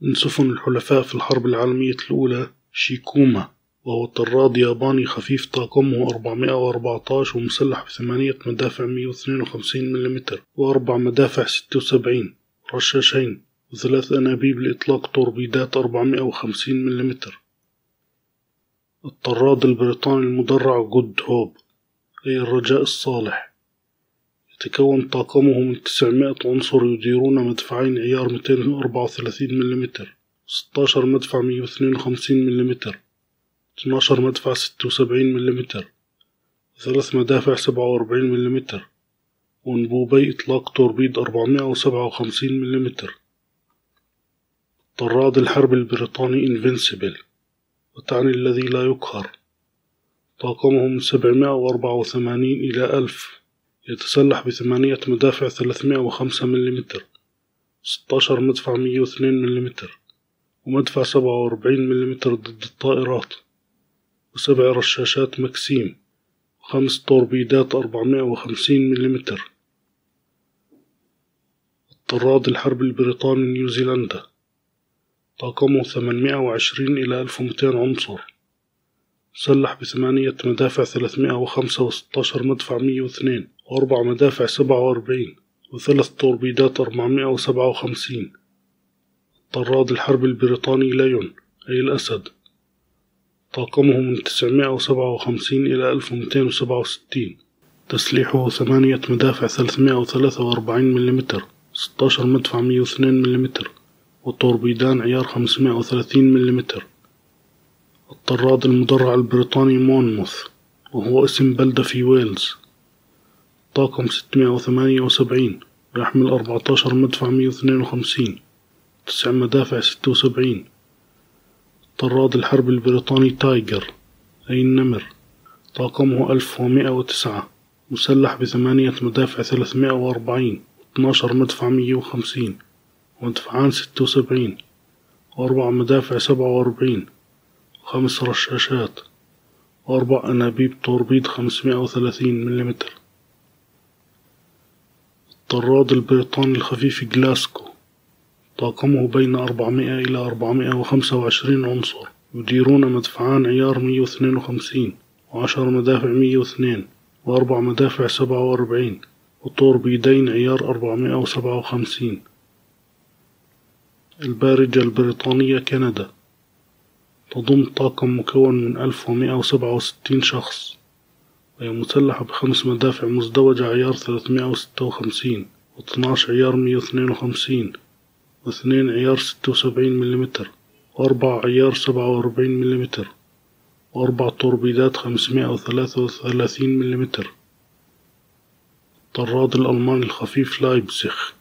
من سفن الحلفاء في الحرب العالمية الأولى شيكوما وهو طراد ياباني خفيف طاقمه 414 ومسلح بثمانية مدافع 152 ملم وأربع مدافع 76 رشاشين وثلاث أنابيب لإطلاق توربيدات 450 ملم الطراد البريطاني المدرع جود هوب أي الرجاء الصالح. يتكون طاقمه من 900 عنصر يديرون مدفعين عيار 234 ملم 16 مدفع 152 ملم 12 مدفع 76 ملم وثلاث مدافع 47 ملم وانبوبي إطلاق توربيد 457 ملم طراد الحرب البريطاني انفنسبل وتعني الذي لا يقهر. طاقمه من 784 إلى 1000 يتسلح بثمانية مدافع 305 ملم 16 مدفع 102 ملم ومدفع 47 ملم ضد الطائرات وسبع رشاشات مكسيم وخمس توربيدات 450 ملم الطراد الحرب البريطاني نيوزيلندا. طاقمه 820 إلى 1200 عنصر. سلح بثمانية مدافع 305 وستاشر مدفع 102 وأربع مدافع 47 وثلاث توربيدات 457 طراد الحرب البريطاني ليون أي الأسد. طاقمه من 957 إلى 1267 تسليحه ثمانية مدافع 343 ملم 16 مدفع 102 ملم وتوربيدان عيار 530 ملم الطراد المدرع البريطاني مونموث وهو اسم بلدة في ويلز. طاقم 678 ويحمل 14 مدفع 152 تسع مدافع 76 طراد الحرب البريطاني تايجر أي النمر طاقمه 1109 مسلح بثمانية مدافع 340 12 مدفع 150 ومدفعان 76 وأربع مدافع 47 وخمس رشاشات وأربع أنابيب توربيد 530 ملم الطراد البريطاني الخفيف جلاسكو طاقمه بين 400 إلى 425 عنصر. يديرون مدفعان عيار 152 وعشر مدافع 102 وأربع مدافع 47 وطوربيدين عيار 457 البارجة البريطانية كندا تضم طاقم مكون من 1167 شخص. وهي مسلحة بخمس مدافع مزدوجة عيار 356 و12 عيار 152 واثنين عيار 76 ملم وأربع عيار 47 ملم وأربع توربيدات 533 ملم الطراد الألماني الخفيف لايبزيخ.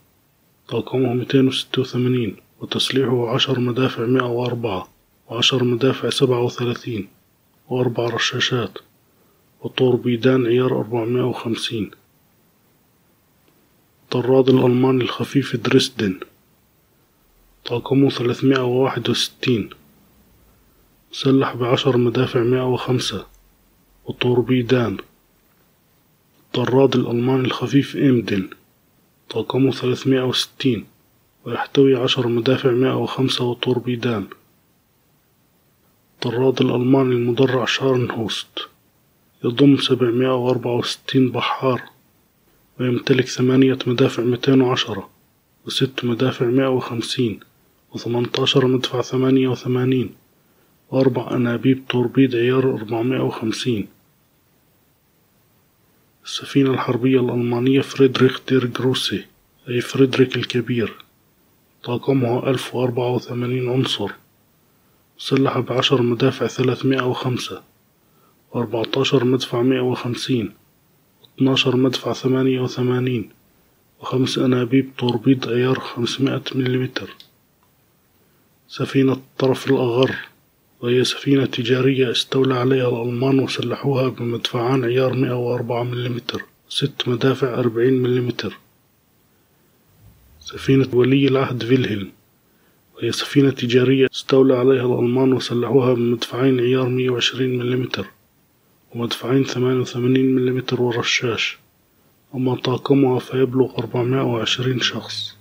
طاقمه 286 وتسليحه عشر مدافع 104 وعشر مدافع 37 وأربع رشاشات. وطوربيدان عيار 450 طراد الألماني الخفيف دريسدن. طاقمه 361 مسلح بعشر مدافع 105 وطوربيدان طراد الألماني الخفيف إمدن طاقمه 360 ويحتوي عشر مدافع 105 وطوربيدان طراد الألماني المدرع شارنهوست. يضم سبعمائة وأربعة وستين بحار ويمتلك ثمانية مدافع ميتين وعشرة وست مدافع مائة وخمسين وثمنتاشر مدفع ثمانية وثمانين وأربع أنابيب توربيد عيار أربعمائة وخمسين. السفينة الحربية الألمانية فريدريخ دير جروسي أي فريدريك الكبير طاقمه ألف وأربعة وثمانين عنصر مسلحة بعشر مدافع ثلاثمائة وخمسة وأربعتاشر مدفع مائة وخمسين واثناشر مدفع ثمانية وثمانين وخمس أنابيب توربيد عيار خمسمائة مليمتر. سفينة طرف الأغر وهي سفينة تجارية استولى عليها الألمان وسلحوها بمدفعان عيار مئة وأربعة مليمتر ست مدافع أربعين مليمتر. سفينة ولي العهد فيلهلم وهي سفينة تجارية استولى عليها الألمان وسلحوها بمدفعين عيار 120 ملم ومدفعين 88 ملم ورشاش أما طاقمها فيبلغ 420 شخص.